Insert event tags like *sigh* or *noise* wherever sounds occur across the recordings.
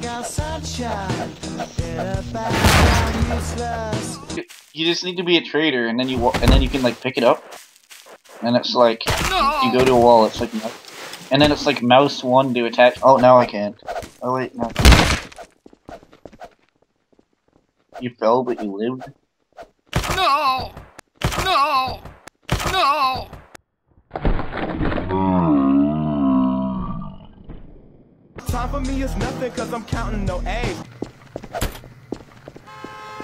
got sunshine in a bag. Useless. You just need to be a traitor, and then you and then you can like pick it up, and it's like you go to a wall. It's like, mo- and then it's like mouse one to attach. Oh, now I can't. Oh wait, no. You fell, but you lived. No! No! No! Time for me is nothing cause I'm counting no A's.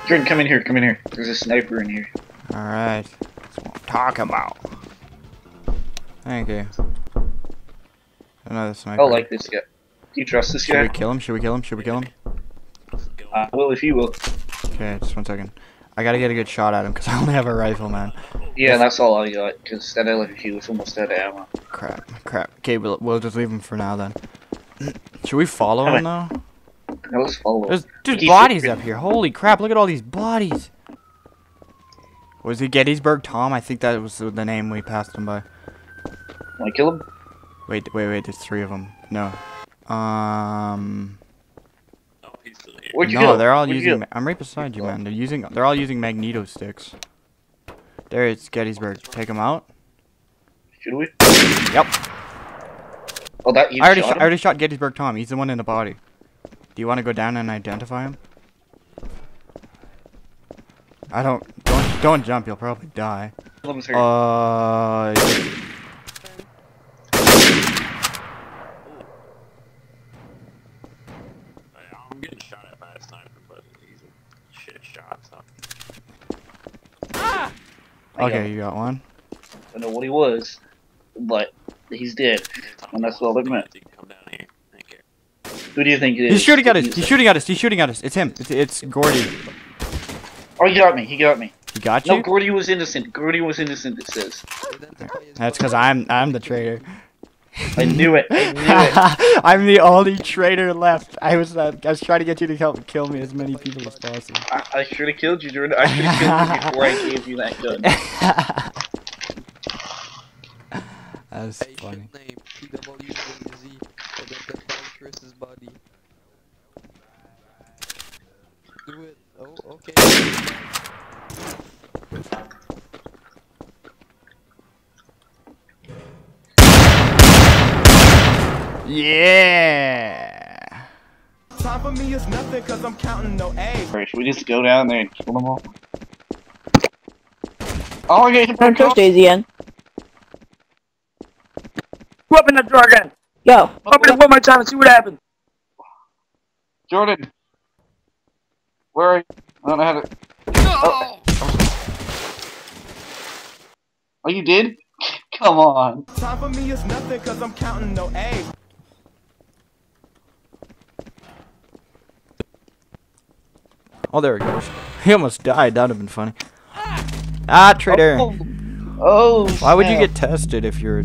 Jordan, come in here. Come in here. There's a sniper in here. Alright. That's what I'm talking about. Thank you. Another sniper. I like this guy. Do you trust this Should we kill him? Should we kill him? Should we kill him? Uh, well, if you will. Okay, just one second. I gotta get a good shot at him because I only have a rifle, man. Yeah, that's all I got. Because that LFG was almost out of ammo. Crap, crap. Okay, we'll, we'll just leave him for now then. Should we follow him though? Now let's follow. There's, Keep bodies up here. Holy crap, look at all these bodies. Was it Gettysburg Tom? I think that was the name we passed him by. Want to kill him? Wait, wait, wait, there's three of them. No. Um. Where'd you no, go? they're all Where'd using. I'm right beside you, man. They're using. They're all using magneto sticks. There, it's Gettysburg. Take them out. Should we? Yep. Oh, that you I already, shot shot, him? I already shot Gettysburg Tom. He's the one in the body. Do you want to go down and identify him? I don't. Don't don't jump. You'll probably die. Kill. Uh. I'm getting shot at by a sniper, but he's a shit shot, so. I Okay, you got one. I don't know what he was, but he's dead. And that's all that meant. Come down here. Thank you. Who do you think it is? He's shooting at us. He's- He's shooting at us. He's shooting at us. It's him. It's, it's Gordy. Oh, he got me. He got me. He got you. No. Gordy was innocent. Gordy was innocent. It says. That's because I'm I'm the traitor. I knew it. I knew it. *laughs* I'm the only traitor left. I was uh, I was trying to get you to help kill me as many people as possible. I, I should have killed you, Jordan. I should have killed you before I gave you that gun. *laughs* That was funny. name, PWZ, identify Kris's body. Do it. Oh, okay. Yeah. Time for me is nothing cause I'm counting no A's. Alright, should we just go down there and kill them all? Oh, okay. Don't trust Daisy in. Open the door again. Yo. Open it one more time and see what happens. Jordan. Where are you? I don't know how to. No! Oh, you did? *laughs* Come on. Time for me is nothing cause I'm counting no A's. Oh, there it goes. *laughs* He almost died. That'd have been funny. Ah, traitor. Oh, oh Why would you get tested if you're a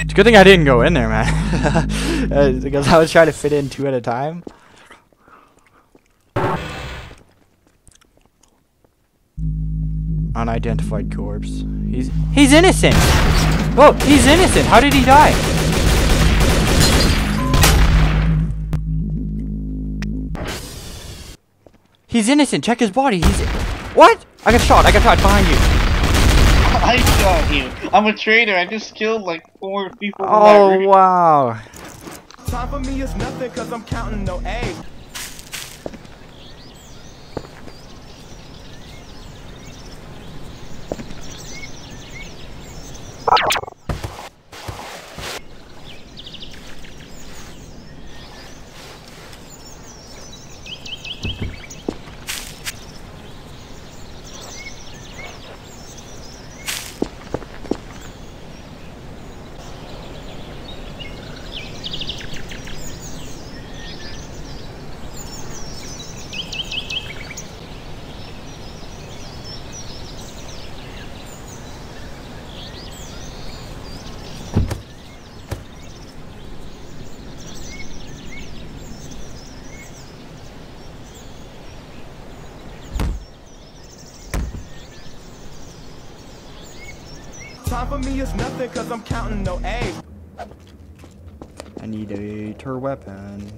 It's a good thing I didn't go in there, man. *laughs* Uh, because I was trying to fit in two at a time. Unidentified corpse. He's he's innocent. Oh, he's innocent. How did he die? He's innocent. Check his body. He's what? I got shot. I got shot behind you. *laughs* I shot you. I'm a traitor. I just killed like four people. Oh rifle. wow. Time for me is nothing cause I'm counting no A's. Time for me is nothing cause I'm counting no A's. I need a tur weapon.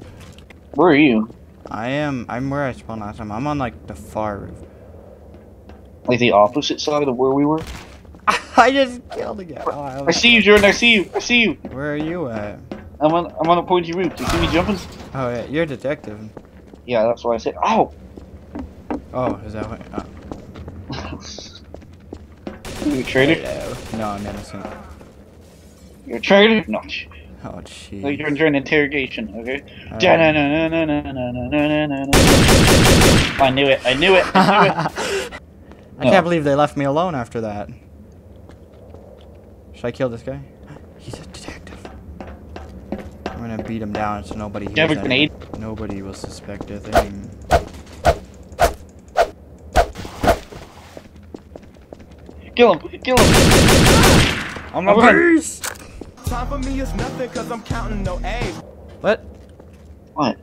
Where are you? I am. I'm where I spawned last time. I'm on like the far roof. Like the opposite side of where we were? *laughs* I just killed a guy. Oh, I I see you, Jordan. I see you. I see you. Where are you at? I'm on. I'm on a pointy roof. Do you see me jumping? Oh yeah, you're a detective. Yeah, that's why I said. Oh. Oh, is that what? Oh. *laughs* You a traitor? No, I'm innocent. You're a traitor? No. Oh, jeez. Like you're under an interrogation, okay? Right. I knew it, I knew it, I knew it! I no. can't believe they left me alone after that. Should I kill this guy? He's a detective. I'm gonna beat him down so nobody hears you have a grenade? Nobody will suspect a thing. Kill him. Kill him. I'm a beast! Time for me is nothing cause I'm counting no A's. What? What?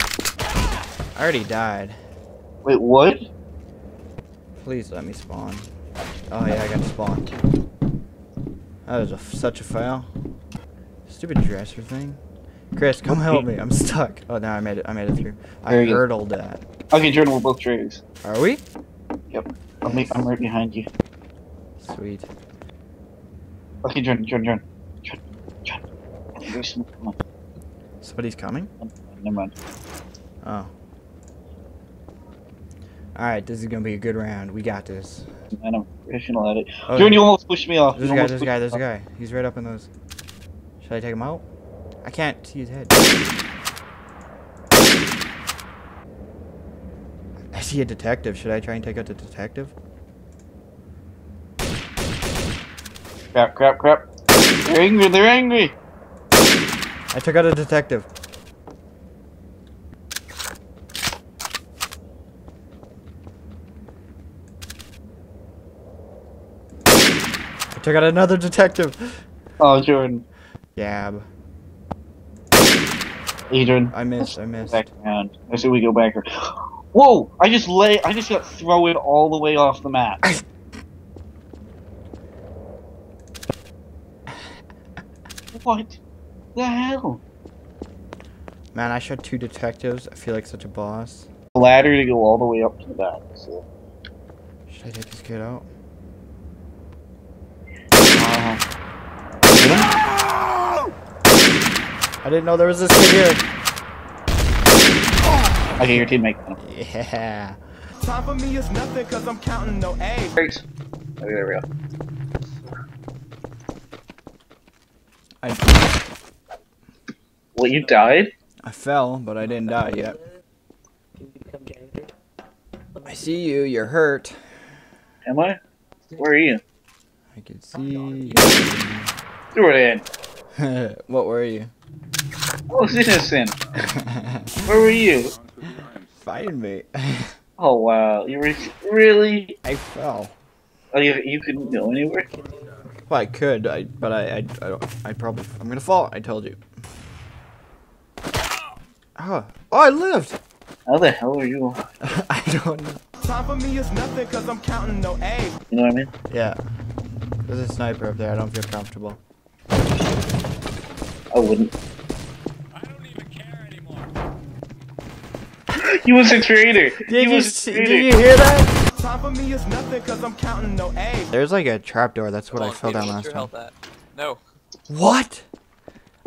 I already died. Wait, what? Please let me spawn. Oh yeah, I got spawned. That was a, such a fail. Stupid dresser thing. Kris, come help me. I'm stuck. Oh, no, I made it. I made it through. I There you go. hurdled that. Okay, Jordan, we're both traitors. Are we? I'm, me- I'm right behind you. Sweet. Okay, Jordan, Jordan, Jordan. Jordan, Jordan. Come on, Somebody's coming? Never mind. Oh. Alright, this is gonna be a good round. We got this. Man, I'm professional at it. Oh, Jordan, you almost pushed me off. There's a guy, there's a guy, there's a guy. He's right up in those. Should I take him out? I can't see his head. See a detective. Should I try and take out the detective? Crap, crap, crap. They're angry, they're angry. I took out a detective. I took out another detective. Oh, Jordan. Yab. Adrian. I missed, I missed. Back around. I say we go back. Whoa! I just lay. I just got thrown all the way off the map. what the hell? Man, I shot two detectives. I feel like such a boss. Ladder to go all the way up to the back. So. Should I take this kid out? Uh? I didn't know there was this kid here. Okay, your teammate. got. Yeah. Time for me is nothing cause I'm counting no A's. Thanks. Okay, there we go. I, Well, you died? I fell, but I didn't die yet. I see you. You're hurt. Am I? Where are you? I can see. You were in. *laughs* what were you? I was innocent. Where were you? Fighting me. *laughs* Oh wow, you were really? I fell. Oh, you you couldn't go anywhere. Well, I could, I, but I, I, I don't. I probably. I'm gonna fall. I told you. Oh, oh, I lived. How the hell are you? *laughs* I don't know. Time for me is nothing cause I'm counting no A's. You know what I mean? Yeah. There's a sniper up there. I don't feel comfortable. I wouldn't. He was a traitor. Did he you was a traitor. did you hear that? Time for me is nothing cause I'm counting no A's. There's like a trapdoor. That's what I fell down last time. health at? No. What?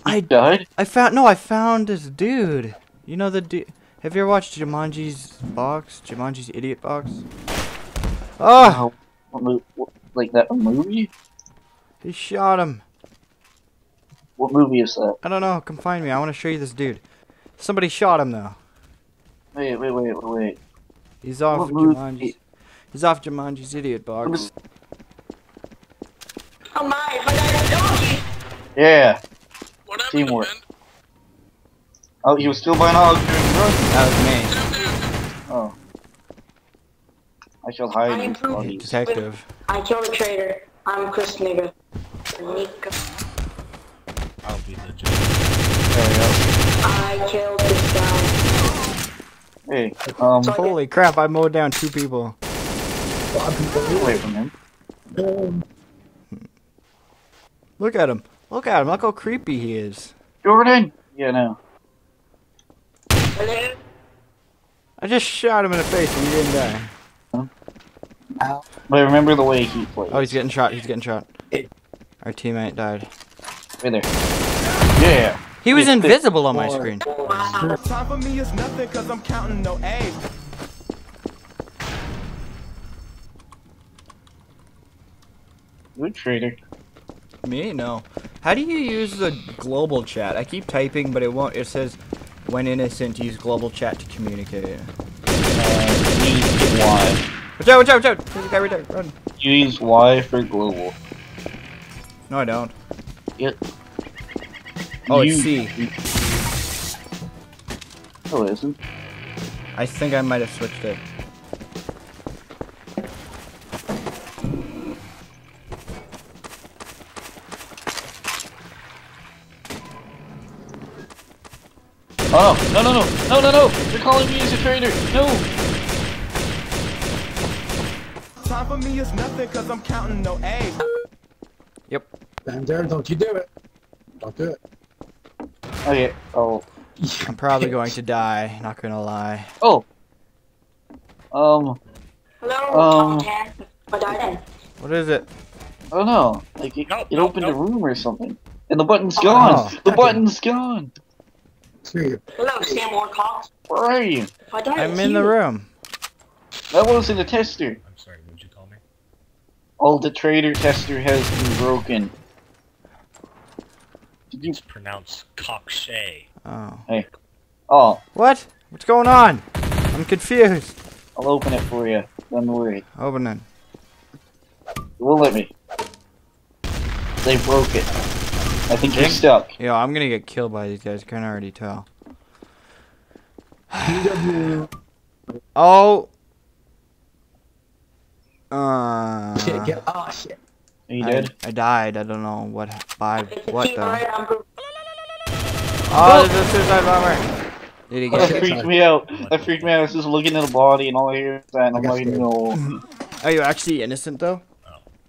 I I died. I found no. I found this dude. You know the dude. Have you ever watched Jumanji's box? Jumanji's idiot box. Oh, Oh, what, like that movie? he shot him. What movie is that? I don't know. Come find me. I want to show you this dude. Somebody shot him though. Wait, wait, wait, wait, wait. He's off What movie? He's off Jumanji's idiot box. Oh my, but I got donkey! Yeah. What Teamwork. Oh, he was still buying hogs during the run? That was me. Oh. I shall hide I these approve. Detective. I killed a traitor. I'm Kris Nigga. Nika. I'll be the judge. There we go. I killed this guy. Hey, um, So- Holy crap! I mowed down two people. get away from him. Look at him. Look at him. Look how creepy he is. Jordan. Yeah, no. Hello? I just shot him in the face and he didn't die. But remember the way he played. Oh, he's getting shot. He's getting shot. Our teammate died. Right there. Yeah. He was invisible on my screen. Time for me is nothing cause I'm counting no A's. Good traitor. Me? No. How do you use the global chat? I keep typing, but it won't. It says, when innocent, use global chat to communicate. Uh, you use Y. Watch out, watch out, watch out! There's a guy right there. Run. You use Y for global. No, I don't. Yep. Oh, you, it's C. No, it isn't. I think I might have switched it. Oh no no no no no no! They're calling me as a traitor. No. Time for me is nothing cause I'm counting no A's. Yep. Damn, Darren, don't you do it. Don't do it. Okay. Oh. I'm probably going to die. Not gonna lie. Oh. Um. Hello, Um. Tom Tan. What are they? What is it? I don't know. Like it, Nope, it nope, opened a room or something, and the button's gone. Oh. The button's gone. Hello, Sam Warcock. Where are you? What I'm in the room. That wasn't a tester. I'm sorry, what'd you call me? Oh, the traitor tester has been broken. Did you? It's pronounced cockshay. Oh. Oh, What? What's going on? I'm confused. I'll open it for you. Don't worry. Opening. It won't let me. They broke it. I think you're stuck. Yo, I'm gonna get killed by these guys. Can already tell. PW. *sighs* Oh. *laughs* Uh. Shit, get. Oh, shit. Are you I, dead? I died. I don't know what by what team though. Oh, there's a suicide bomber. Did he That get Okay. it? freaked me out. That freaked me out. I was just looking at the body and all I hear is that, and I'm like, scared. no. *laughs* Are you actually innocent though?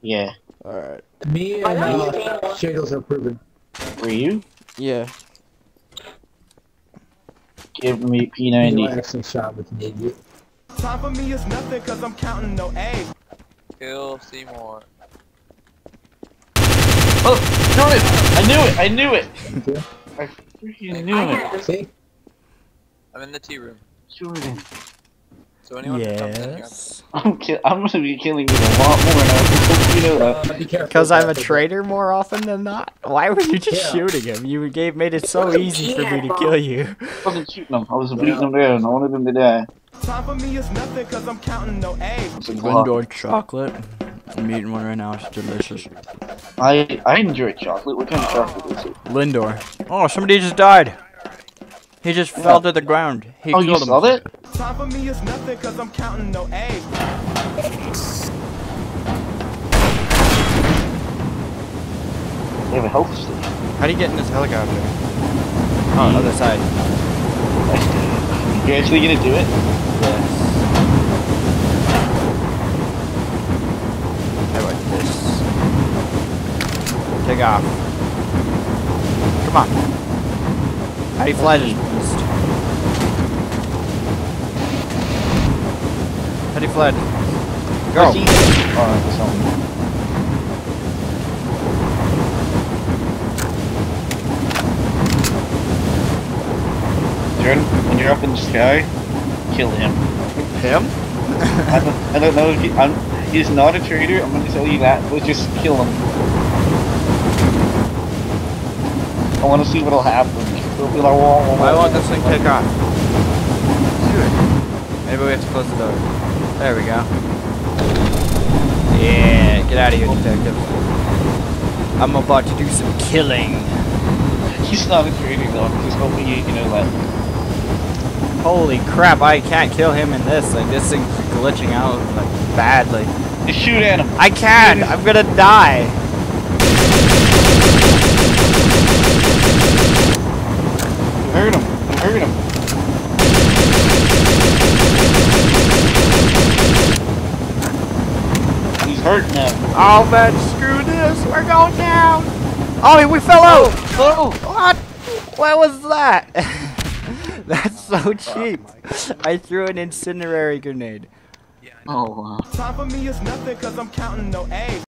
Yeah. All right. Me and uh, Shadows are proven. Were you? Yeah. Give me You know, I P90. actually shot with an idiot. Time for me is nothing cause I'm counting no A's. Kill Seymour. Oh, Jordan! I knew it! I knew it! I freaking knew it. See? I'm in the tea room. Jordan. So anyone who here, Yes. I'm, I'm gonna be killing you a lot more now. *laughs* You know that. Uh, be careful. Because I'm a That's traitor more often than not. Why were you just Yeah. shooting him? You gave made it so easy for me to kill you. I wasn't shooting him. I was beating them down. I wanted them to die. Time for me is nothing cause I'm counting no A's. It's like. Lindor chocolate. I'm eating one right now. It's delicious. I I enjoy chocolate. What kind of chocolate is it? Lindor. Oh, somebody just died. He just fell to the ground. He Oh, killed you him. saw that? Time for me is nothing cause I'm counting no A's. They have a health station. How do you get in this helicopter? Oh, other side. Are you actually gonna do it? Yes. How about this? Take off. Come on. How do you fly this? How do you fly beast? Go. Press E. Oh, something. Jordan, when you're up in the sky, kill him. Him? I don't, I don't know if he, I'm, he's not a traitor, I'm gonna tell you that, but just kill him. I wanna see what'll happen. He'll be like, whoa, whoa, whoa. won't this thing to take off? Maybe we have to close the door. There we go. Yeah, get out of here, detective. I'm about to do some killing. He's not a traitor though, I'm just hoping you, you know that. Holy crap, I can't kill him in this. Like, this thing's glitching out, like, badly. Just shoot at him. I can! I'm gonna die! You hurt him. You hurt him. He's hurt now. Oh man, screw this! We're going down! Oh, we fell out! Oh! oh. What? What was that? *laughs* That's so cheap. I threw an incendiary grenade. Oh wow. Time for me is nothing cause I'm counting no A's.